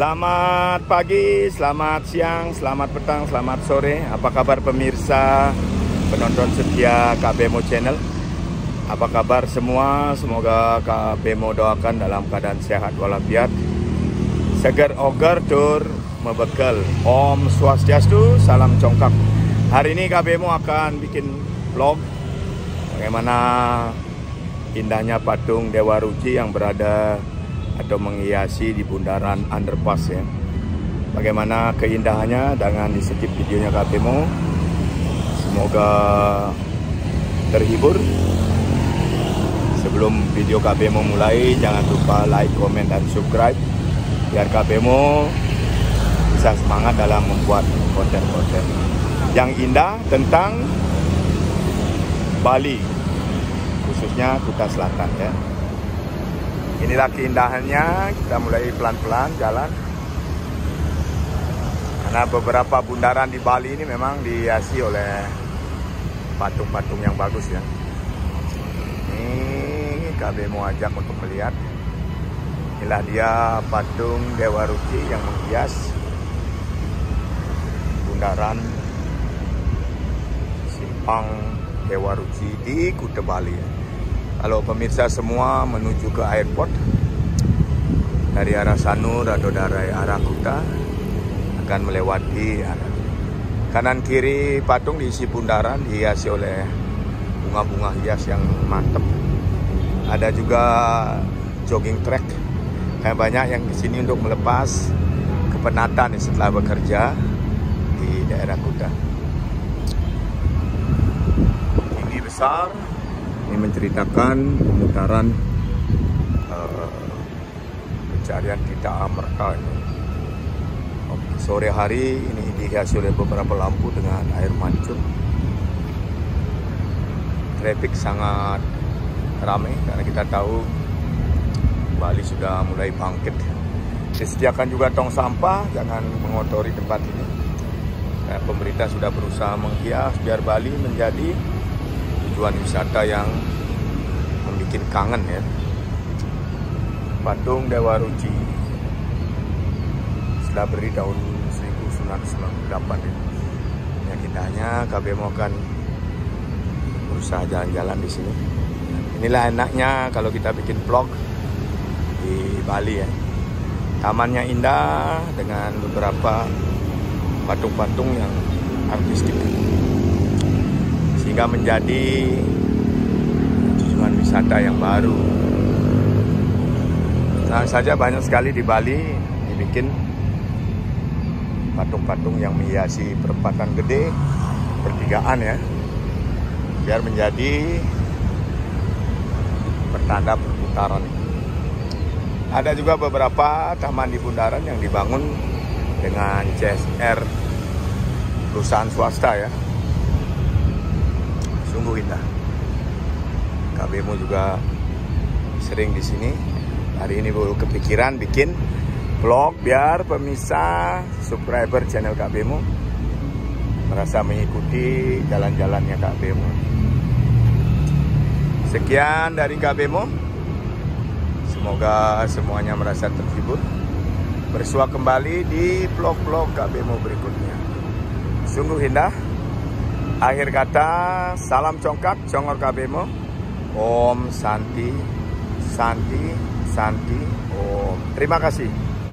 Selamat pagi, selamat siang, selamat petang, selamat sore. Apa kabar pemirsa penonton setia KBMO Channel? Apa kabar semua? Semoga KBMO doakan dalam keadaan sehat walafiat. Seger oger tur mebekal. Om Swastiastu, salam congkak. Hari ini KBMO akan bikin vlog bagaimana indahnya patung Dewa Ruci yang berada atau menghiasi di bundaran underpass ya. Bagaimana keindahannya dengan di videonya KPMO. Semoga terhibur. Sebelum video KPMO mulai, jangan lupa like, komen, dan subscribe biar KPMO bisa semangat dalam membuat konten-konten yang indah tentang Bali, khususnya Kuta Selatan ya. Inilah keindahannya, kita mulai pelan-pelan jalan. Karena beberapa bundaran di Bali ini memang dihiasi oleh patung-patung yang bagus ya. Ini KB mau ajak untuk melihat. Inilah dia patung Dewa Ruci yang menghias bundaran Simpang Dewa Ruci di Kuta Bali ya. Kalau pemirsa semua menuju ke airport dari arah Sanur atau dari arah Kuta akan melewati kanan kiri patung diisi bundaran dihiasi oleh bunga-bunga hias yang mantap. Ada juga jogging track. Kayak banyak yang di sini untuk melepas kepenatan setelah bekerja di daerah Kuta. Tinggi besar, ini menceritakan pemutaran uh, pencarian kita Amerta ini. Sore hari ini dihiasi oleh beberapa lampu dengan air mancur. Traffic sangat ramai karena kita tahu Bali sudah mulai bangkit. Disediakan juga tong sampah, jangan mengotori tempat ini. Nah, pemerintah sudah berusaha menghias biar Bali menjadi tujuan wisata yang membuat kangen ya. Patung Dewa Ruci sudah beri tahun 1998 ya. Ya kita hanya KB mau akan berusaha jalan-jalan di sini. Inilah enaknya kalau kita bikin vlog di Bali ya. Tamannya indah dengan beberapa patung-patung yang sehingga menjadi tujuan wisata yang baru. Nah saja banyak sekali di Bali dibikin patung-patung yang menghiasi perempatan gede, pertigaan ya, biar menjadi pertanda perputaran. Ada juga beberapa taman di bundaran yang dibangun dengan CSR perusahaan swasta ya, KBMO juga sering di sini. Hari ini baru kepikiran bikin vlog biar pemirsa subscriber channel KBMO merasa mengikuti jalan-jalannya KBMO. Sekian dari KBMO. Semoga semuanya merasa terhibur. Bersua kembali di vlog-vlog KBMO berikutnya. Sungguh indah. Akhir kata, salam congkak, congor KBMO. Om Santi, Santi, Santi, Om. Terima kasih.